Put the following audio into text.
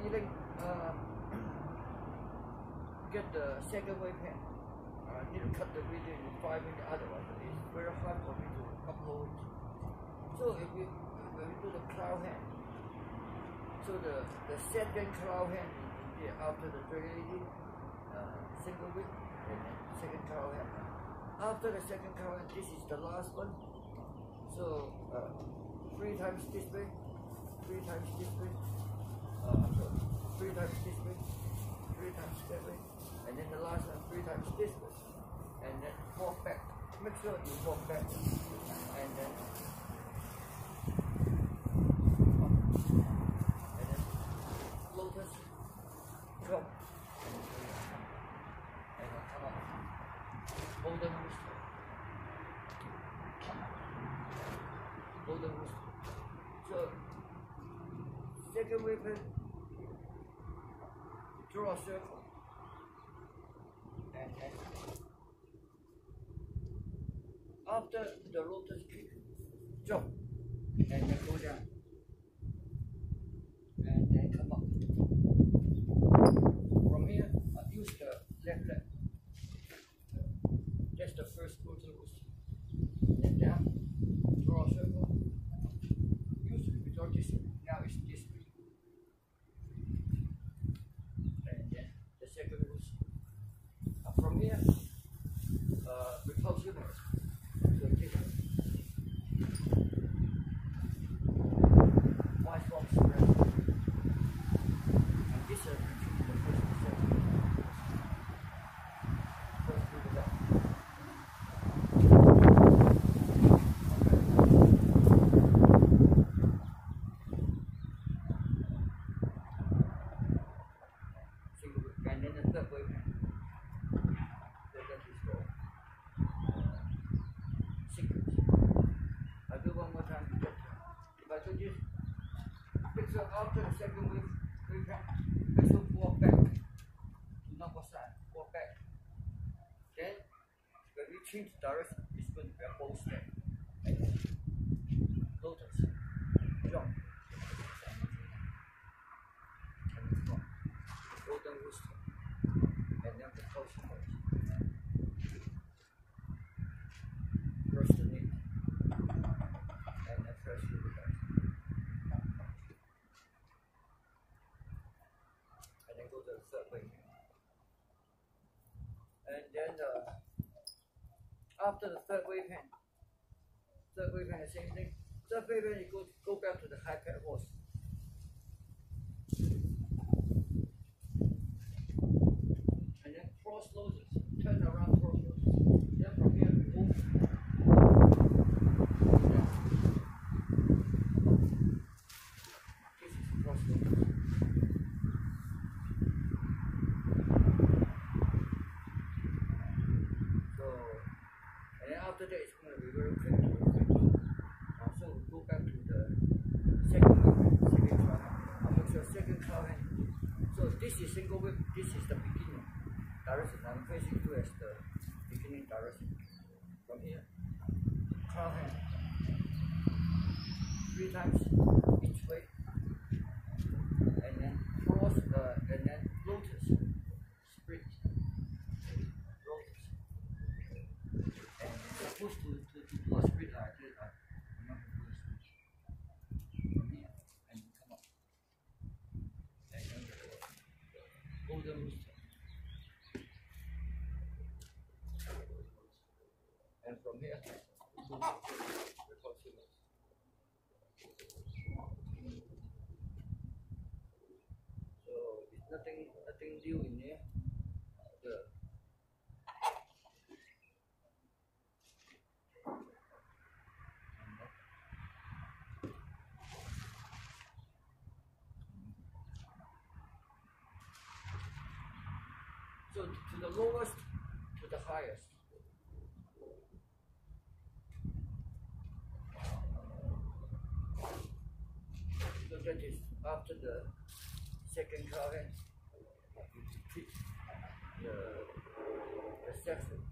Eling, uh, get the second wave pen. I need to cut the video in five minutes, otherwise it's very hard for me to upload it. So if we, when we do the cloud hand, so the, the second cloud hand yeah, after the 380 uh, single whip and then second cloud hand. After the second cloud hand, this is the last one. So uh, three times this way, three times this way, three times this way, three times that way, and then the last one three times this way, and then walk back. Make sure you walk back, and then and then lotus drop and then come up. Golden rooster. Golden rooster. So second weapon draw a circle. And then after the kick jump and then go down and then come up from here I use the left leg just the first lotus rooster then down draw a circle usually we draw this way now it's this way and then the second rooster uh, from here uh, repulse humorous so this way my form spread and this is the first and second first through the left single whip, and then the third wave hand. So that is for uh, sequence. I do one more time to get If I do this, pick up after the second wave, wave hand, pick up walk back to number side, walk back. Then when we change direction, it's going to be a whole step. And then lotus, jump, and then drop golden rooster, and then the potion horse. First the knee, and then first the back. And third wave. And then uh, after the third wave hand, third wave hand, the same thing. Third wave hand, you go, go back to the high pad horse. and then cross loaders, turn around cross loaders. Then from here we move. This is cross loaders. So, and then after that it's going to be very quick, very quick. Uh, so we go back to the second whip, second cloud hand. Uh, make sure second cloud hand. So this is single whip, this is the beginning direction. I'm facing you as the beginning direction. From here, cloud hand. Three times each way. And then cross, uh, and then lotus, split, lotus. And supposed to, to, to do a like not do a. From here, and come up. And then golden rooster. And from here, the. So it's nothing, nothing new in here. The So to the lowest to the highest. So that is after the second current, the, the section.